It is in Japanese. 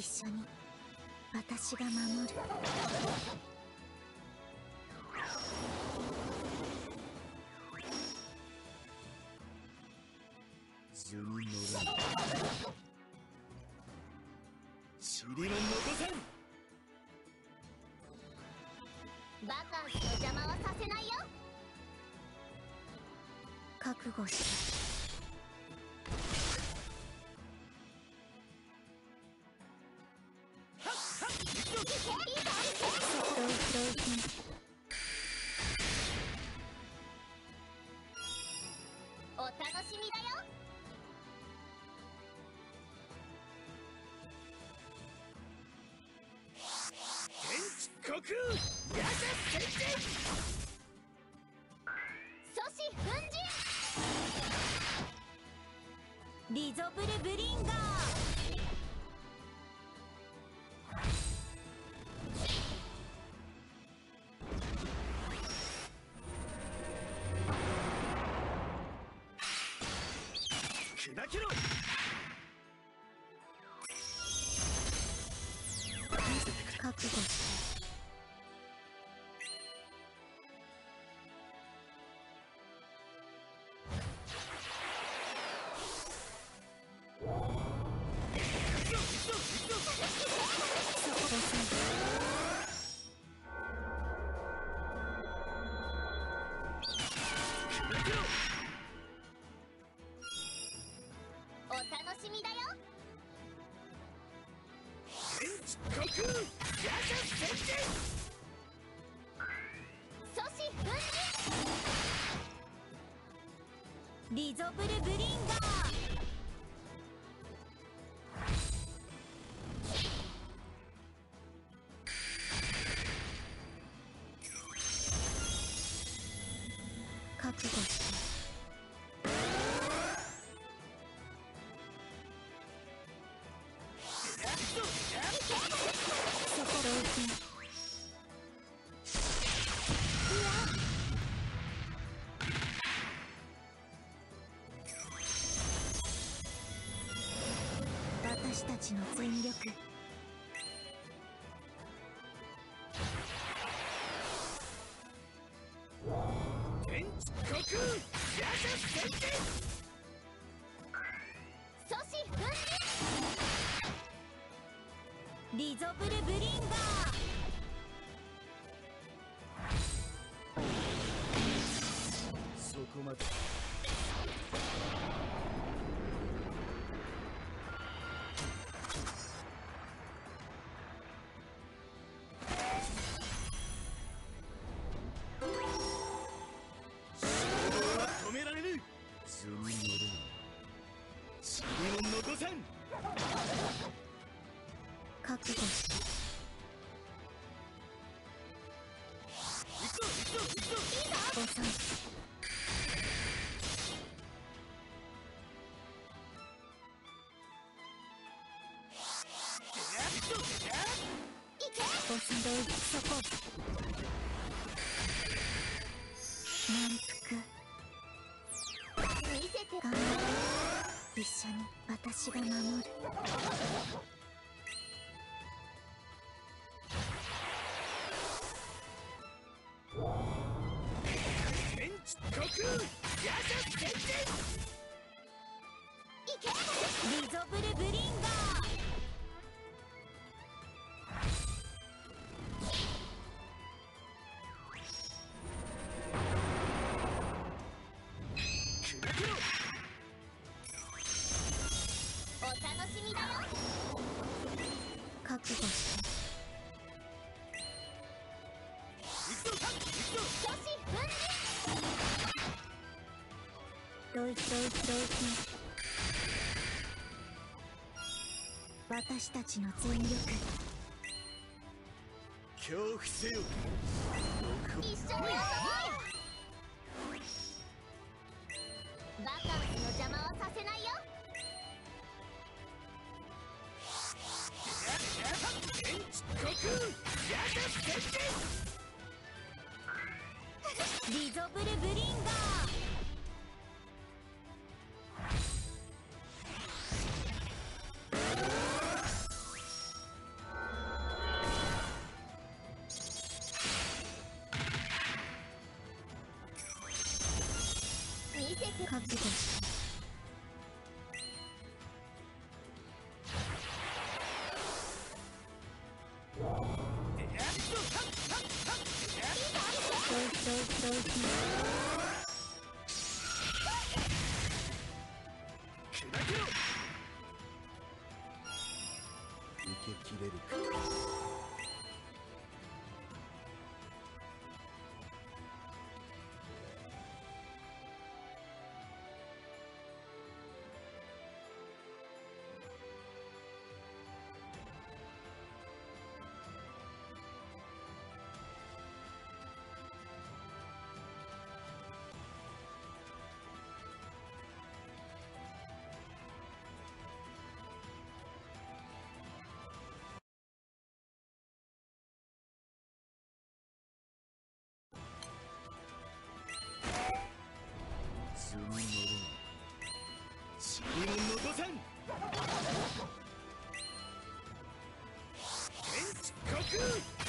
一緒に。私が守る。図に乗らん塵も残さんバカンスの邪魔はさせないよ。覚悟してしみだよ。天地虚空夜叉戦陣阻止粉塵。リゾブルブリンガー。砕けろ。リゾブルブリンガー覚悟して私たちの全力。リゾブルブリンガそこまで。止められる覚悟して行くぞ行くぞ行くぞおさん行くぞいけおさん同そこ満腹見せて。頑張れ一緒に私が守る。リゾブルブリンガー。お楽しみだよ覚悟して。行くぞ行くぞ阻止粉同一同一私たちの全力。恐怖せよ。塵一緒に遊ぼう。よバカンスの邪魔はさせないよ。リゾブルブリンガー感じです。受け切れるか Good!